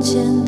前